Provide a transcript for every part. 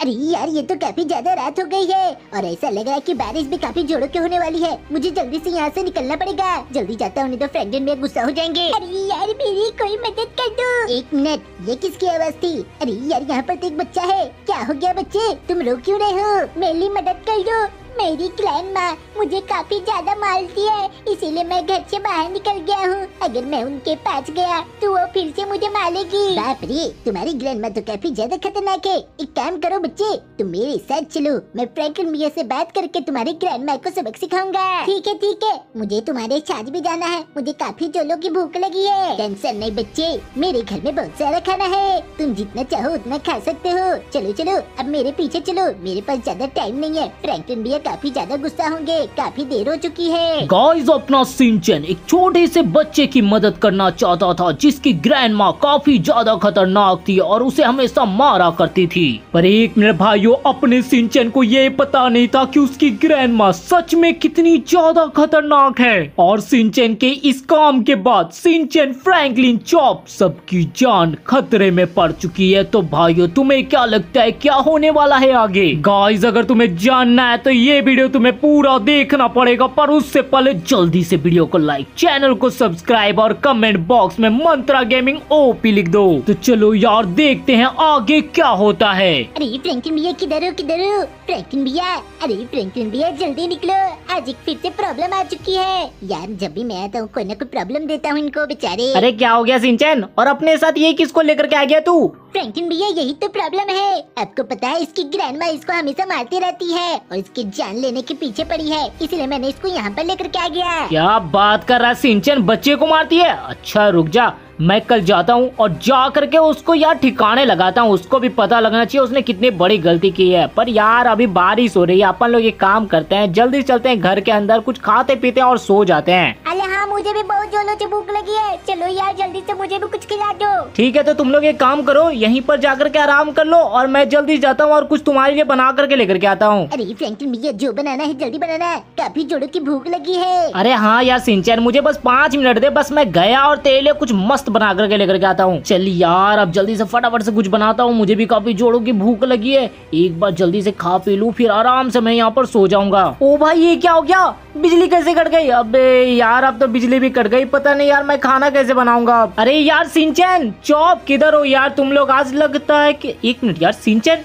अरे यार, ये तो काफ़ी ज़्यादा रात हो गई है। और ऐसा लग रहा है कि बारिश भी काफ़ी जोरों की होने वाली है। मुझे जल्दी से यहाँ से निकलना पड़ेगा। जल्दी जाता हूँ तो फ्रेंड में गुस्सा हो जाएँगे। अरे यार, मेरी कोई मदद कर दो। एक मिनट, ये किसकी आवाज़ थी? अरे यार, यहाँ पर तो एक बच्चा है। क्या हो गया बच्चे? तुम रो क्यों रहे हो? मेरी मदद कर दो। मेरी ग्रैंड माँ मुझे काफ़ी ज़्यादा मारती है इसीलिए मैं घर से बाहर निकल गया हूँ। अगर मैं उनके पास गया तो वो फिर से मुझे मारेगी। बाप रे तुम्हारी माँ तो काफ़ी ज़्यादा खतरनाक है। एक काम करो बच्चे तुम मेरे साथ चलो। मैं फ्रैंकलिन मिया से बात करके तुम्हारी ग्रैंड माँ को सबक सिखाऊँगा। ठीक है ठीक है। मुझे तुम्हारे साथ भी जाना है। मुझे काफ़ी जोलों की भूख लगी है। टेंशन नहीं बच्चे मेरे घर में बहुत सारा खाना है। तुम जितना चाहो उतना खा सकते हो। चलो चलो अब मेरे पीछे चलो। मेरे पास ज़्यादा टाइम नहीं है। फ्रैंकलिन भैया काफ़ी ज़्यादा गुस्सा होंगे, काफ़ी देर हो चुकी है। गाइस अपना सिंचन एक छोटे से बच्चे की मदद करना चाहता था, जिसकी ग्रैंड माँ काफ़ी ज़्यादा खतरनाक थी और उसे हमेशा मारा करती थी। पर एक मिनट भाइयों, अपने सिंचन को ये पता नहीं था कि उसकी ग्रैंड माँ सच में कितनी ज़्यादा खतरनाक है। और सिंचन के इस काम के बाद सिंचन फ्रैंकलिन चॉप सबकी जान खतरे में पड़ चुकी है। तो भाइयों, तुम्हें क्या लगता है, क्या होने वाला है आगे? गाइस अगर तुम्हें जानना है तो ये वीडियो तुम्हें पूरा देखना पड़ेगा पर उससे पहले जल्दी से वीडियो को लाइक चैनल को सब्सक्राइब और कमेंट बॉक्स में मंत्रा गेमिंग ओपी लिख दो। तो चलो यार देखते हैं आगे क्या होता है। अरे फ्रैंकलिन भैया किधर हो किधर हो? फ्रैंकलिन भैया अरे फ्रैंकलिन भैया जल्दी निकलो। आज एक फिर से प्रॉब्लम आ चुकी है। यार जब भी मैं आता हूँ कोई ना कोई प्रॉब्लम देता हूँ इनको बेचारे। अरे क्या हो गया सिंचन? और अपने साथ ये किसको लेकर के आ गया तू? फ्रैंकलिन भैया यही तो प्रॉब्लम है। आपको पता है इसकी ग्रैंड माँ इसको हमेशा मारती रहती है और इसकी जान लेने के पीछे पड़ी है इसलिए मैंने इसको यहाँ पर लेकर के आ गया। क्या बात कर रहा है सिंचन बच्चे को मारती है? अच्छा रुक जा मैं कल जाता हूँ और जा करके उसको यार ठिकाने लगाता हूँ उसको भी पता लगना चाहिए उसने कितनी बड़ी गलती की है। पर यार अभी बारिश हो रही है अपन लोग एक काम करते हैं जल्दी चलते हैं घर के अंदर कुछ खाते पीते हैं और सो जाते हैं। अरे हाँ मुझे भी बहुत जोरों से भूख लगी है। चलो यार जल्दी से मुझे भी कुछ खिला दो। ठीक है तो तुम लोग एक काम करो यहीं पर जाकर के आराम कर लो और मैं जल्दी जाता हूँ और कुछ तुम्हारे लिए बना करके लेकर के आता हूँ। अरे फ्रैंकलिन भैया जो बनाना है जल्दी बनाना है। काफ़ी जोरों की भूख लगी है। अरे हाँ यार सिंचन मुझे बस पाँच मिनट दे बस मैं गया और तेरे लिए कुछ मस्त बना करके लेकर के आता हूँ। चल यार अब जल्दी से फटाफट से कुछ बनाता हूँ मुझे भी काफ़ी जोड़ों की भूख लगी है। एक बार जल्दी से खा पी लूँ फिर आराम से मैं यहाँ पर सो जाऊँगा। ओ भाई ये क्या हो गया? बिजली कैसे कट गई? अबे यार अब तो बिजली भी कट गई, पता नहीं यार मैं खाना कैसे बनाऊँगा अरे यार सिंचन, चौप, किधर हो यार तुम लोग? आज लगता है कि एक मिनट यार, सिंचन?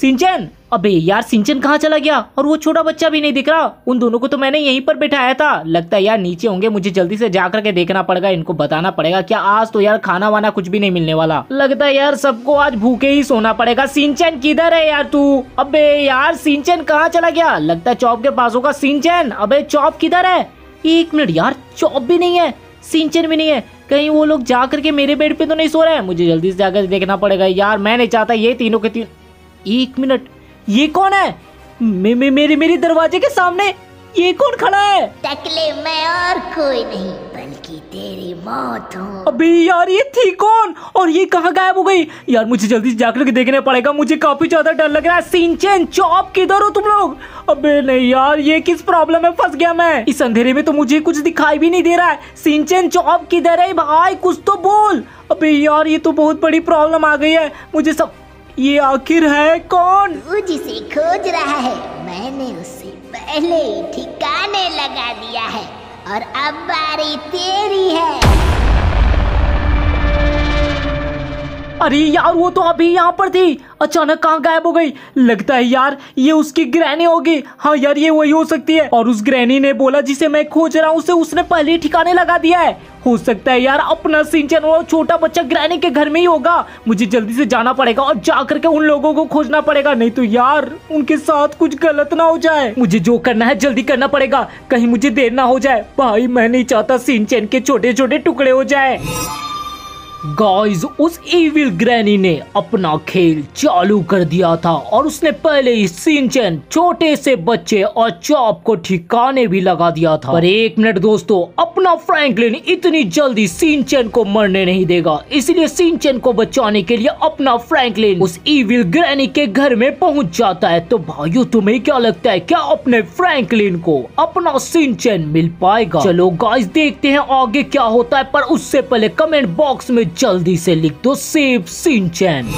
सिंचन? अबे यार सिंचन कहाँ चला गया? और वो छोटा बच्चा भी नहीं दिख रहा। उन दोनों को तो मैंने यहीं पर बिठाया था। लगता है यार नीचे होंगे, मुझे जल्दी से जा करके देखना पड़ेगा, इनको बताना पड़ेगा क्या आज तो यार खाना वाना कुछ भी नहीं मिलने वाला। लगता है यार सबको आज भूखे ही सोना पड़ेगा। सिंचन किधर है यार तू? अबे यार सिंचन कहाँ चला गया? लगता है चौप के पास होगा। सिंचन, अबे चौप किधर है? एक मिनट यार चौप भी नहीं है सिंचन भी नहीं है। कहीं वो लोग जा करके मेरे बेड पे तो नहीं सो रहे हैं? मुझे जल्दी से जाकर देखना पड़ेगा यार मैं नहीं चाहता ये तीनों के तीन एक मिनट ये कौन है? मे, मे, मेरे मेरे दरवाजे के सामने ये कौन खड़ा है? टकले मैं और कोई नहीं। बल्कि तेरी मौत हूँ। अबे यार ये थी कौन? और ये कहाँ गायब हो गई? यार मुझे जल्दी से जाकर के देखना पड़ेगा। मुझे काफ़ी ज़्यादा डर लग रहा है। सिंचन चौप किधर हो तुम लोग? अबे नहीं यार ये किस प्रॉब्लम में फंस गया मैं? इस अंधेरे में तो मुझे कुछ दिखाई भी नहीं दे रहा है। सिंचन चौप किधर है भाई? कुछ तो बोल। अबे यार ये तो बहुत बड़ी प्रॉब्लम आ गई है। मुझे सब ये आखिर है कौन? तू जिसे खोज रहा है मैंने उसे पहले ही ठिकाने लगा दिया है। और अब बारी तेरी है। अरे यार, वो तो अभी यहाँ पर थी। अचानक कहाँ गायब हो गई? लगता है यार, ये उसकी ग्रहणी होगी। हाँ यार, ये वही हो सकती है। और उस ग्रहणी ने बोला, जिसे मैं खोज रहा हूँ, उसे उसने पहले ठिकाने लगा दिया है। हो सकता है यार, अपना सिंचन और छोटा बच्चा ग्रैनी के घर में ही होगा। मुझे जल्दी से जाना पड़ेगा और जा करके उन लोगों को खोजना पड़ेगा। नहीं तो यार, उनके साथ कुछ गलत ना हो जाए। मुझे जो करना है, जल्दी करना पड़ेगा। कहीं मुझे देर ना हो जाए। भाई, मैं नहीं चाहता सिंचन के छोटे छोटे टुकड़े हो जाए। गाइस उस इविल ग्रैनी ने अपना खेल चालू कर दिया था और उसने पहले ही सिंचन छोटे से बच्चे और चॉप को ठिकाने भी लगा दिया था। पर एक मिनट दोस्तों, अपना फ्रैंकलिन इतनी जल्दी सिंचन को मरने नहीं देगा। इसलिए सिंचन को बचाने के लिए अपना फ्रैंकलिन उस इविल ग्रैनी के घर में पहुँच जाता है। तो भाइयों, तुम्हें क्या लगता है, क्या अपने फ्रैंकलिन को अपना सिंचन मिल पाएगा? चलो गाइस देखते हैं आगे क्या होता है, पर उससे पहले कमेंट बॉक्स में जल्दी से लिख दो सेव सिंचन।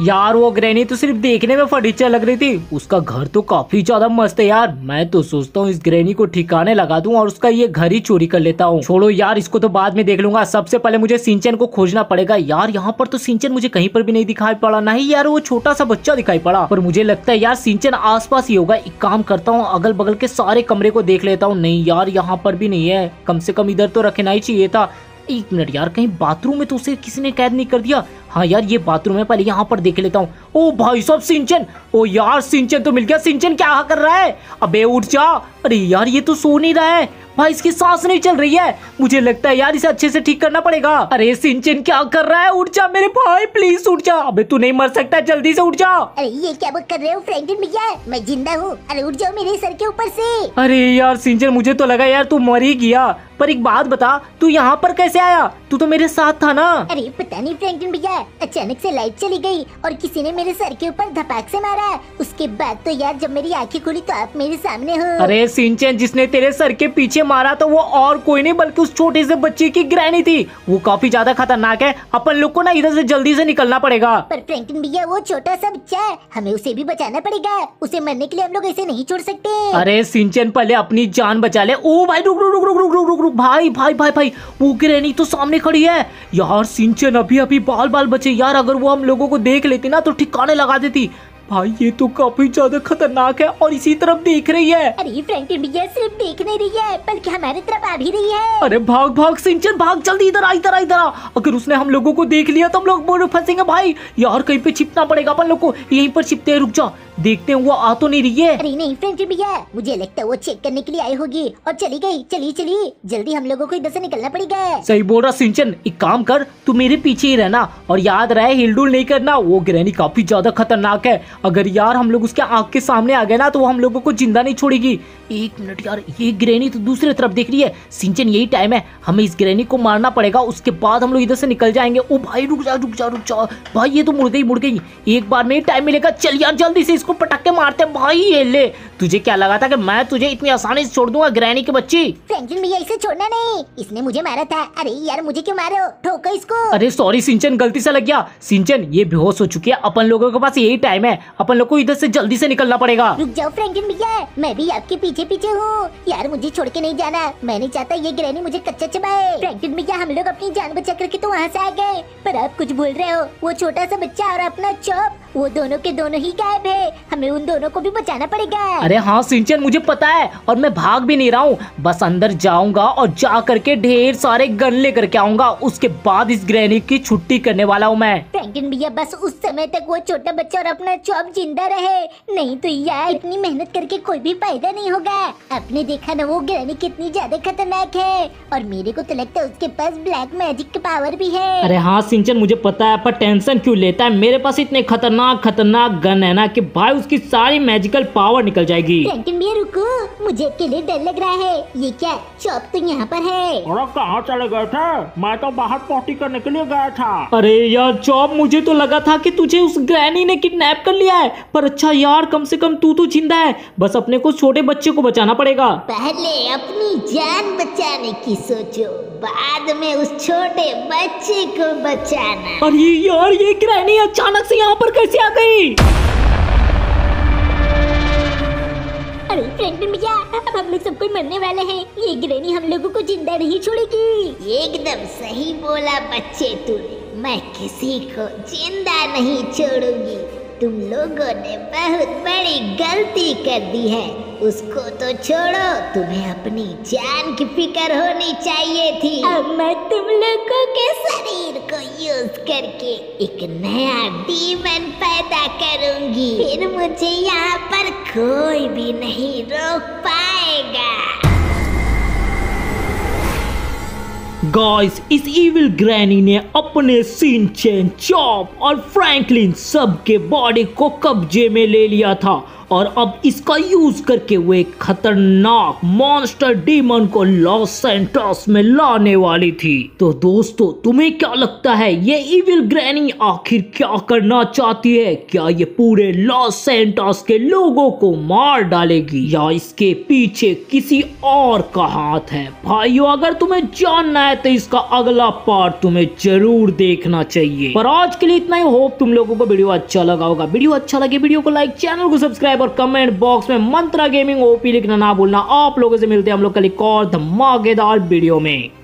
यार, वो ग्रैनी तो सिर्फ़ देखने में फर्नीचर लग रही थी। उसका घर तो काफ़ी ज़्यादा मस्त है यार। मैं तो सोचता हूँ इस ग्रैनी को ठिकाने लगा दूँ और उसका ये घर ही चोरी कर लेता हूँ। छोड़ो यार, इसको तो बाद में देख लूँगा। सबसे पहले मुझे सिंचन को खोजना पड़ेगा। यार, यहाँ पर तो सिंचन मुझे कहीं पर भी नहीं दिखाई पड़ा। नहीं यार, वो छोटा सा बच्चा दिखाई पड़ा। पर मुझे लगता है यार, सिंचन आस ही होगा। एक काम करता हूँ अगल बगल के सारे कमरे को देख लेता हूँ। नहीं यार, यहाँ पर भी नहीं है। कम से कम इधर तो रखना ही चाहिए था। एक मिनट यार कहीं बाथरूम में तो उसे किसी ने कैद नहीं कर दिया? हाँ यार ये बाथरूम है पहले यहाँ पर देख लेता हूँ। ओ भाई साहब सिंचन! ओ यार सिंचन तो मिल गया। सिंचन क्या कर रहा है? अबे उठ जा। अरे यार ये तो सो नहीं रहा है। भाई इसकी सांस नहीं चल रही है। मुझे लगता है यार इसे अच्छे से ठीक करना पड़ेगा। अरे सिंचन क्या कर रहा है? उठ जा मेरे भाई प्लीज़ उठ जा। अबे तू नहीं मर सकता जल्दी से उठ जा। अरे ये क्या कर रहे हो फ्रैंकलिन भैया? मैं ज़िंदा हूँ। अरे उठ जाओ मेरे सर के ऊपर से। अरे यार सिंचन मुझे तो लगा यार तू मर ही गया। पर एक बात बता तू यहाँ पर कैसे आया? तू तो मेरे साथ था ना। अरे पता नहीं फ्रैंकलिन भैया अचानक से लाइट चली गई और किसी ने मेरे सर के ऊपर धपाक से मारा उसके बाद तो यार जब मेरी आँखें खुली तो आप मेरे सामने हो। अरे सिंचन जिसने तेरे सर के पीछे मारा तो वो और कोई नहीं बल्कि उस छोटे से बच्चे की ग्रहणी थी। वो काफ़ी ज़्यादा खतरनाक है। अपन लोग को ना इधर से जल्दी से निकलना पड़ेगा। पर फ्रैंकलिन भैया वो छोटा सा बच्चा है। हमें उसे भी बचाना पड़ेगा। उसे मरने के लिए हम लोग ऐसे नहीं छोड़ सकते। अरे सिंचन पहले अपनी जान बचा ले। ओ भाई रुक रुक रुक रुक रुक रुक रुक भाई भाई भाई भाई। वो ग्रहणी तो सामने खड़ी है। यार सिंचन अभी अभी बाल बाल बचे। यार अगर वो हम लोगों को देख लेती ना तो ठिकाने लगा देती। भाई ये तो काफ़ी ज़्यादा खतरनाक है और इसी तरफ़ देख रही है। अरे फ्रैंकलिन भैया सिर्फ़ देख नहीं रही है बल्कि हमारी तरफ़ आ भी रही है। अरे भाग भाग सिंचन भाग जल्दी इधर आ इधर आ इधर आ। अगर उसने हम लोगों को देख लिया तो हम लोग बोलो फंसेंगे भाई। यार कहीं पे छिपना पड़ेगा अपन लोग को। यहीं पर छिपते हैं रुक जा। देखते हैं वो आ तो नहीं रही है। अरे नहीं फ्रैंकलिन भैया मुझे लगता है वो चेक करने के लिए आई होगी। और चली गई चली चली। जल्दी हम लोगों को इधर से निकलना पड़ेगा। सही बोल रहा सिंचन। एक काम कर तू मेरे पीछे ही रहना। और याद रहे हिलडुल नहीं करना। वो ग्रहणी काफ़ी ज़्यादा खतरनाक है। अगर यार हम लोग उसके आँख के सामने आ गए ना तो वो हम लोगों को ज़िंदा नहीं छोड़ेगी। एक मिनट यार ये ग्रहणी तो दूसरी तरफ़ देख रही है। सिंचन यही टाइम है। हमें इस ग्रहणी को मारना पड़ेगा। उसके बाद हम लोग इधर से निकल जाएँगे। ओ भाई रुक जा रुक जा रुक जा। भाई ये तो मुड़ गई मुड़ गई। एक बार में टाइम मिलेगा। चल यार जल्दी से इसको पटक के मारते भाई ये ले। तुझे क्या लगा था कि मैं तुझे इतनी आसानी से छोड़ दूँगा ग्रहणी की बच्ची? फ्रैंकलिन भैया इसे छोड़ना नहीं। इसने मुझे मारा था। अरे यार मुझे क्यों मारे हो? ठोको इसको। अरे सॉरी सिंचन गलती से लग गया। सिंचन ये बेहोश हो चुकी है। अपन लोगों के पास यही टाइम है। अपन लोग को इधर से जल्दी से निकलना पड़ेगा। रुक जाओ फ्रैंकलिन भैया। मैं भी आपके पीछे पीछे हूँ। यार मुझे छोड़ के नहीं जाना। मैं नहीं चाहता ये ग्रहणी मुझे कच्चा चबाए। फ्रैंकलिन भैया हम लोग अपनी जान बचा करके तो वहाँ से आ गए। पर आप कुछ बोल रहे हो। वो छोटा सा बच्चा और अपना चौप। वो दोनों के दोनों ही गायब है। हमें उन दोनों को भी बचाना पड़ेगा। अरे हाँ सिंचन मुझे पता है और मैं भाग भी नहीं रहा हूँ। बस अंदर जाऊँगा और जा करके ढेर सारे गन लेकर के आऊँगा। उसके बाद इस ग्रहणी की छुट्टी करने वाला हूँ मैं। फ्रैंकलिन भैया बस उस समय तक वो छोटा बच्चा और अपना चौप ज़िंदा रहे। नहीं तो यार इतनी मेहनत करके कोई भी फ़ायदा नहीं होगा। आपने देखा ना वो ग्रहणी कितनी ज़्यादा खतरनाक है। और मेरे को तो लगता है उसके पास ब्लैक मैजिक का पावर भी है। अरे हाँ सिंचन मुझे पता है पर टेंशन क्यों लेता है? मेरे पास इतने खतरनाक खतरनाक गन है ना कि भाई उसकी सारी मैजिकल पावर निकल जाएगी। फ्रैंकलिन भैया रुको मुझे अकेले डर लग रहा है। ये क्या चौप तो यहाँ पर है। अरे कहाँ चले गए थे? मैं तो बाहर पोटी करने के लिए गया था। अरे यार चौप मुझे तो लगा था कि तुझे उस ग्रैनी ने किडनैप कर लिया है पर अच्छा यार कम से कम तू तो ज़िंदा है। बस अपने को छोटे बच्चे को बचाना पड़ेगा। पहले अपनी जान बचाने की सोचो बाद में उस छोटे बच्चे को बचाना। अरे यार ये ग्रैनी अचानक से यहाँ पर कैसे आ गई? अरे फ्रैंकलिन भैया अब हम लोग सब कोई मरने वाले हैं। ये ग्रैनी हम लोगों को ज़िंदा नहीं छोड़ेगी। एकदम सही बोला बच्चे तूने। मैं किसी को ज़िंदा नहीं छोड़ूँगी। तुम लोगों ने बहुत बड़ी गलती कर दी है। उसको तो छोड़ो, तुम्हें अपनी जान की फ़िक्र होनी चाहिए थी। अब मैं तुम लोगों के शरीर को यूज़ करके एक नया डीमन पैदा करूँगी। फिर मुझे यहाँ पर कोई भी नहीं रोक पाएगा। गाइस इस इविल ग्रैनी ने अपने सीन चेन चॉप और फ्रैंकलिन सबके बॉडी को कब्जे में ले लिया था। और अब इसका यूज़ करके वो खतरनाक मॉन्स्टर डीमन को लॉस सेंटोस में लाने वाली थी। तो दोस्तों, तुम्हें क्या लगता है, ये इविल ग्रैनी आखिर क्या करना चाहती है? क्या ये पूरे लॉस सेंटोस के लोगों को मार डालेगी या इसके पीछे किसी और का हाथ है? भाइयों, अगर तुम्हें जानना है तो इसका अगला पार्ट तुम्हें ज़रूर देखना चाहिए। पर आज के लिए इतना ही। होप तुम लोगों को वीडियो अच्छा लगा होगा। वीडियो अच्छा लगे, वीडियो को लाइक चैनल को सब्सक्राइब और कमेंट बॉक्स में मंत्रा गेमिंग ओपी लिखना ना भूलना। आप लोगों से मिलते हैं हम लोग कल एक और धमाकेदार वीडियो में।